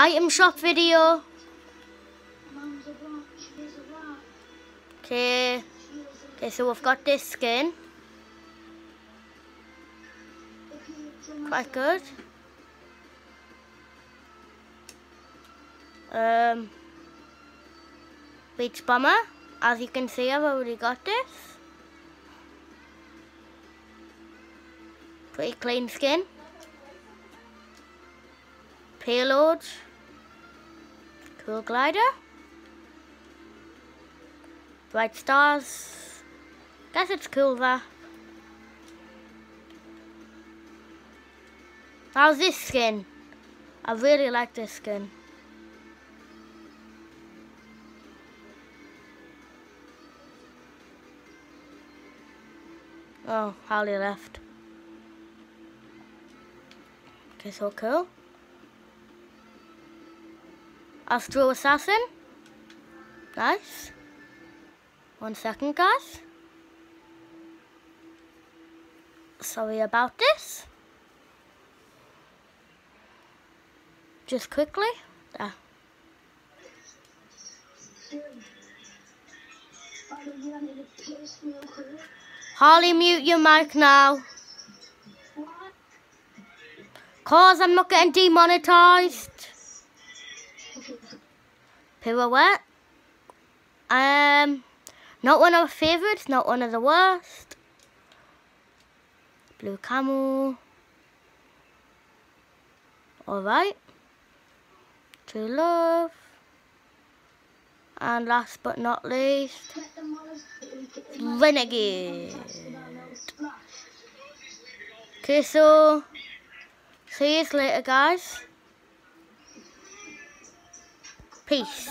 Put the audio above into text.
item shop video. Okay. Okay, so we've got this skin. Quite good. Um, Beach Bomber. As you can see, I've already got this. Pretty clean skin. Payload. Cool glider. Bright stars. Guess it's cool there. How's this skin? I really like this skin. Oh, Harley left. Okay, so cool. Astro Assassin. Nice. One second, guys. Sorry about this. Just quickly. There. Harley, mute your mic now. Cause I'm not getting demonetized. Pirouette. Um, not one of my favourites, not one of the worst. Blue camel. Alright. True love. And last but not least, Renegade. Okay, so see you later, guys. Peace.